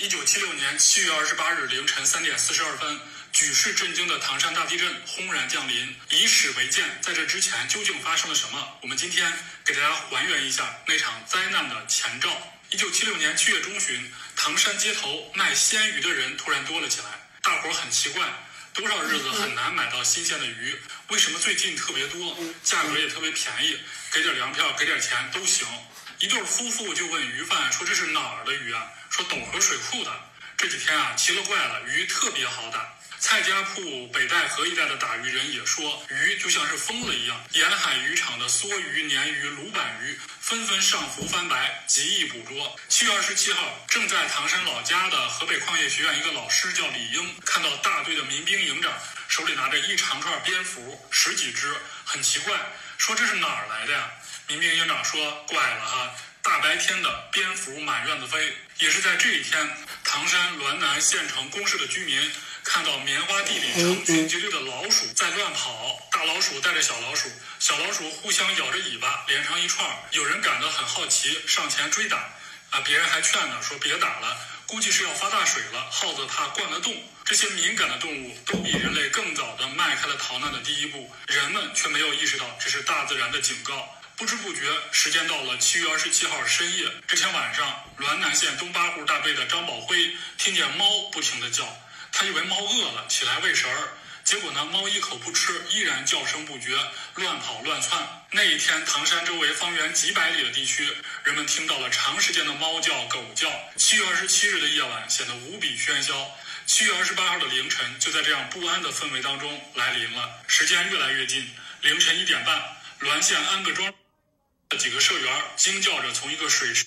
一九七六年七月二十八日凌晨三点四十二分，举世震惊的唐山大地震轰然降临。以史为鉴，在这之前究竟发生了什么？我们今天给大家还原一下那场灾难的前兆。一九七六年七月中旬，唐山街头卖鲜鱼的人突然多了起来，大伙儿很奇怪，多少日子很难买到新鲜的鱼，为什么最近特别多，价格也特别便宜，给点粮票，给点钱都行。一对夫妇就问鱼贩说：“这是哪儿的鱼啊？”说：“董河水库的。这几天啊，奇了怪了，鱼特别好打。蔡家铺北戴河一带的打鱼人也说，鱼就像是疯了一样。沿海渔场的梭鱼、鲶鱼、鲁板鱼纷纷上浮翻白，极易捕捉。七月二十七号，正在唐山老家的河北矿业学院一个老师叫李英，看到大队的民兵营长手里拿着一长串蝙蝠，十几只，很奇怪，说这是哪儿来的呀？民兵营长说：“怪了哈，大白天的蝙蝠满院子飞。”也是在这一天，唐山滦南县城公社的居民看到棉花地里成群结队的老鼠在乱跑，大老鼠带着小老鼠，小老鼠互相咬着尾巴，连成一串。有人感到很好奇，上前追打，啊，别人还劝呢，说别打了，估计是要发大水了，耗子怕灌了洞。这些敏感的动物都比人类更早地迈开了逃难的第一步，人们却没有意识到这是大自然的警告。不知不觉，时间到了七月二十七号深夜。这天晚上，滦南县东八户大队的张宝辉听见猫不停地叫，他以为猫饿了，起来喂食儿。结果呢，猫一口不吃，依然叫声不绝，乱跑乱窜。那一天，唐山周围方圆几百里的地区，人们听到了长时间的猫叫、狗叫。七月二十七日的夜晚显得无比喧嚣。七月二十八号的凌晨，就在这样不安的氛围当中来临了。时间越来越近，凌晨一点半，滦县安各庄。几个社员惊叫着从一个水池，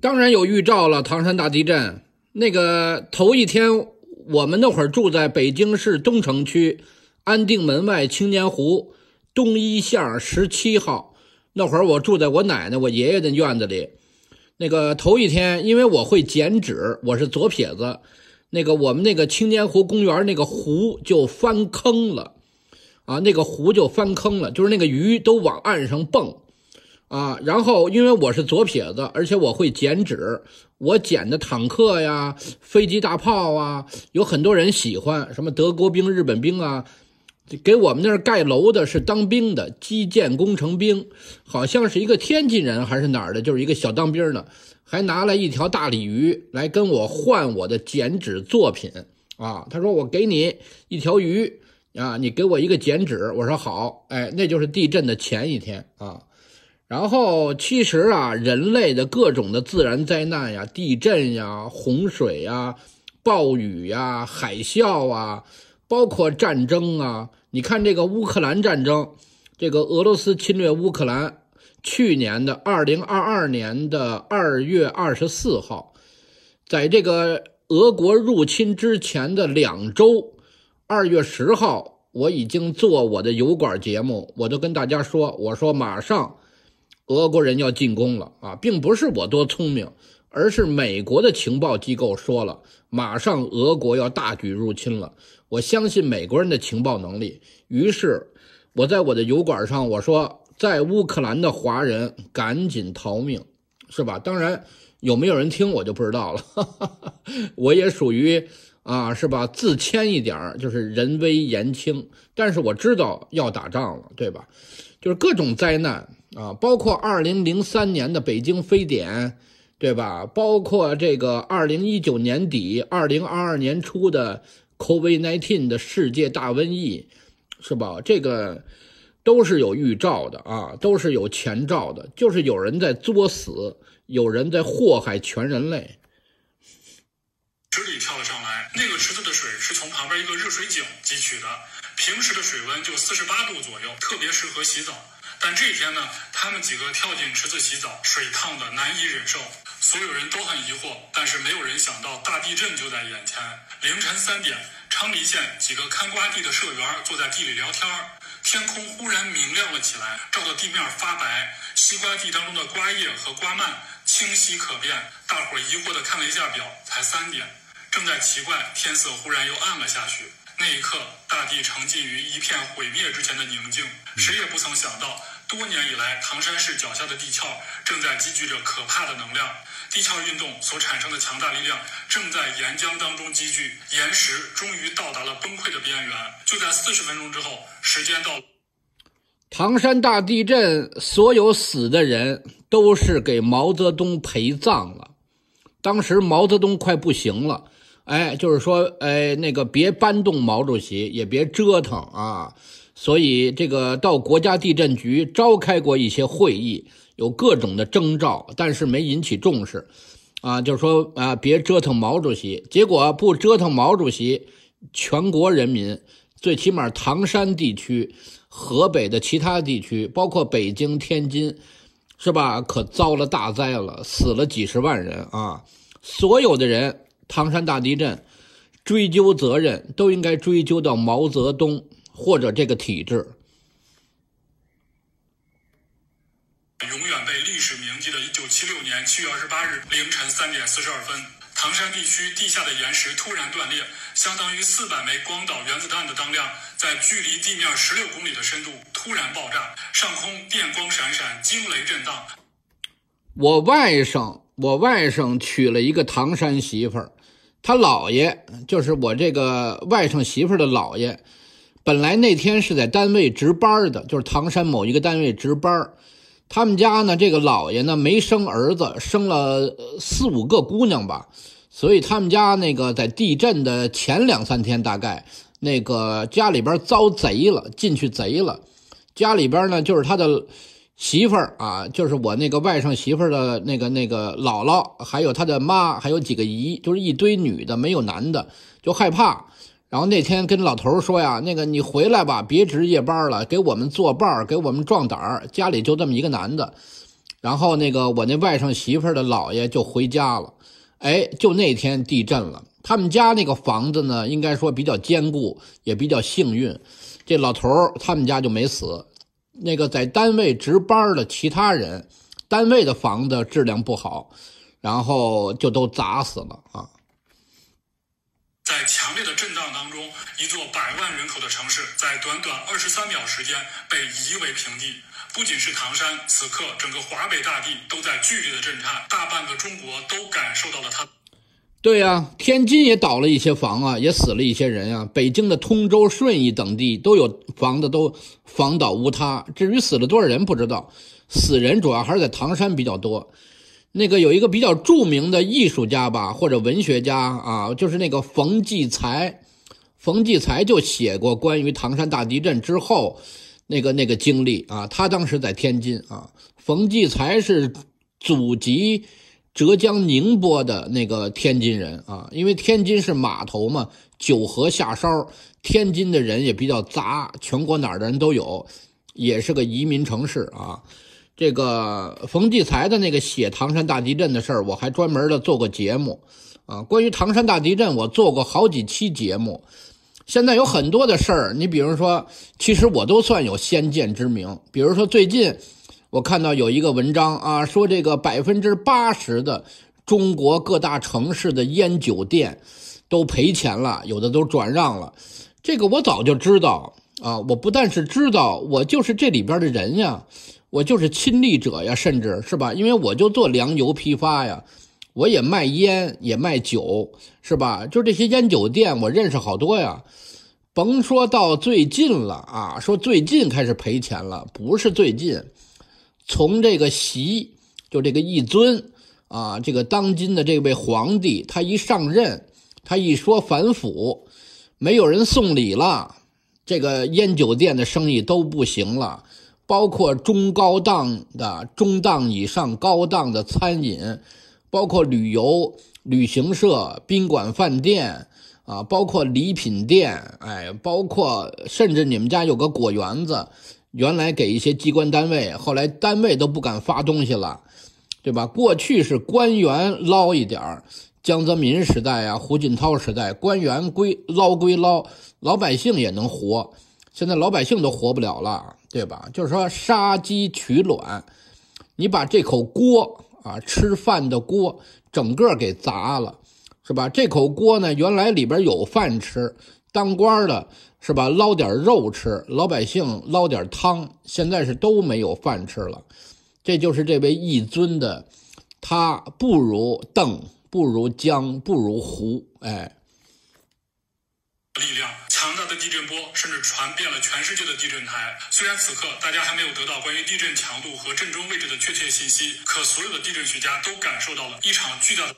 当然有预兆了。唐山大地震那个头一天，我们那会儿住在北京市东城区安定门外青年湖东一巷十七号。那会儿我住在我奶奶、我爷爷的院子里。那个头一天，因为我会剪纸，我是左撇子，那个我们那个青年湖公园那个湖就翻坑了，啊，那个湖就翻坑了，就是那个鱼都往岸上蹦。啊，然后因为我是左撇子，而且我会剪纸，我剪的坦克呀、飞机、大炮啊，有很多人喜欢，什么德国兵、日本兵啊，给我们那儿盖楼的是当兵的基建工程兵，好像是一个天津人还是哪儿的，就是一个小当兵的，还拿了一条大鲤鱼来跟我换我的剪纸作品啊。他说我给你一条鱼啊，你给我一个剪纸。我说好，哎，那就是地震的前一天啊。然后，其实啊，人类的各种的自然灾难呀，地震呀、洪水呀、暴雨呀、海啸啊，包括战争啊。你看这个乌克兰战争，这个俄罗斯侵略乌克兰，去年的二零二二年的二月二十四号，在这个俄国入侵之前的两周，二月十号，我已经做我的油管节目，我都跟大家说，我说马上。俄国人要进攻了啊，并不是我多聪明，而是美国的情报机构说了，马上俄国要大举入侵了。我相信美国人的情报能力，于是我在我的油管上我说，在乌克兰的华人赶紧逃命，是吧？当然有没有人听我就不知道了。我也属于啊，是吧？自谦一点就是人微言轻，但是我知道要打仗了，对吧？就是各种灾难。啊，包括二零零三年的北京非典，对吧？包括这个二零一九年底、二零二二年初的 COVID-19 的世界大瘟疫，是吧？这个都是有预兆的啊，都是有前兆的，就是有人在作死，有人在祸害全人类。池里跳了上来，那个池子的水是从旁边一个热水井汲取的，平时的水温就四十八度左右，特别适合洗澡。但这一天呢，他们几个跳进池子洗澡，水烫的难以忍受，所有人都很疑惑，但是没有人想到大地震就在眼前。凌晨三点，昌黎县几个看瓜地的社员坐在地里聊天天空忽然明亮了起来，照得地面发白，西瓜地当中的瓜叶和瓜蔓清晰可辨。大伙疑惑地看了一下表，才三点，正在奇怪，天色忽然又暗了下去。那一刻，大地沉浸于一片毁灭之前的宁静，谁也不曾想到。多年以来，唐山市脚下的地壳正在积聚着可怕的能量，地壳运动所产生的强大力量正在岩浆当中积聚，岩石终于到达了崩溃的边缘。就在四十分钟之后，时间到。唐山大地震，所有死的人都是给毛泽东陪葬了。当时毛泽东快不行了，哎，就是说，哎，那个别搬动毛主席，也别折腾啊。所以这个到国家地震局召开过一些会议，有各种的征兆，但是没引起重视，啊，就是说啊，别折腾毛主席。结果不折腾毛主席，全国人民，最起码唐山地区。河北的其他地区，包括北京、天津，是吧？可遭了大灾了，死了几十万人啊！所有的人，唐山大地震，追究责任都应该追究到毛泽东或者这个体制。永远被历史铭记的1976年7月28日凌晨3点42分。唐山地区地下的岩石突然断裂，相当于四百枚光导原子弹的当量，在距离地面十六公里的深度突然爆炸，上空电光闪闪，惊雷震荡。我外甥，我外甥娶了一个唐山媳妇儿，他姥爷就是我这个外甥媳妇儿的姥爷，本来那天是在单位值班的，就是唐山某一个单位值班。他们家呢，这个姥爷呢没生儿子，生了四五个姑娘吧。所以他们家那个在地震的前两三天，大概那个家里边遭贼了，进去贼了。家里边呢，就是他的媳妇儿啊，就是我那个外甥媳妇儿的那个那个姥姥，还有他的妈，还有几个姨，就是一堆女的，没有男的，就害怕。然后那天跟老头说呀，那个你回来吧，别值夜班了，给我们做伴给我们壮胆儿。家里就这么一个男的。然后那个我那外甥媳妇儿的姥爷就回家了。哎，就那天地震了，他们家那个房子呢，应该说比较坚固，也比较幸运。这老头儿他们家就没死，那个在单位值班的其他人，单位的房子质量不好，然后就都砸死了啊。在强烈的震荡当中，一座百万人口的城市，在短短二十三秒时间被夷为平地。不仅是唐山，此刻整个华北大地都在剧烈的震颤，大半个中国都感受到了它。对呀，天津也倒了一些房啊，也死了一些人啊。北京的通州、顺义等地都有房子都房倒屋塌。至于死了多少人不知道，死人主要还是在唐山比较多。那个有一个比较著名的艺术家吧，或者文学家啊，就是那个冯骥才。冯骥才就写过关于唐山大地震之后。那个那个经历啊，他当时在天津啊。冯骥才是祖籍浙江宁波的那个天津人啊，因为天津是码头嘛，九河下梢，天津的人也比较杂，全国哪儿的人都有，也是个移民城市啊。这个冯骥才的那个写唐山大地震的事儿，我还专门的做过节目啊。关于唐山大地震，我做过好几期节目。现在有很多的事儿，你比如说，其实我都算有先见之明。比如说，最近我看到有一个文章啊，说这个百分之八十的中国各大城市的烟酒店都赔钱了，有的都转让了。这个我早就知道啊，我不但是知道，我就是这里边的人呀，我就是亲历者呀，甚至是吧？因为我就做粮油批发呀。我也卖烟，也卖酒，是吧？就这些烟酒店，我认识好多呀。甭说到最近了啊，说最近开始赔钱了，不是最近，从这个习，就这个一尊啊，这个当今的这位皇帝，他一上任，他一说反腐，没有人送礼了，这个烟酒店的生意都不行了，包括中高档的、中档以上高档的餐饮。包括旅游、旅行社、宾馆、饭店啊，包括礼品店，哎，包括甚至你们家有个果园子，原来给一些机关单位，后来单位都不敢发东西了，对吧？过去是官员捞一点儿，江泽民时代啊，胡锦涛时代，官员归捞归捞，老百姓也能活，现在老百姓都活不了了，对吧？就是说杀鸡取卵，你把这口锅。啊，吃饭的锅整个给砸了，是吧？这口锅呢，原来里边有饭吃，当官的是吧？捞点肉吃，老百姓捞点汤，现在是都没有饭吃了。这就是这位一尊的，他不如邓，不如姜，不如胡，哎。力量强大的地震波，甚至传遍了全世界的地震台。虽然此刻大家还没有得到关于地震强度和震中位置的确切信息，可所有的地震学家都感受到了一场巨大的。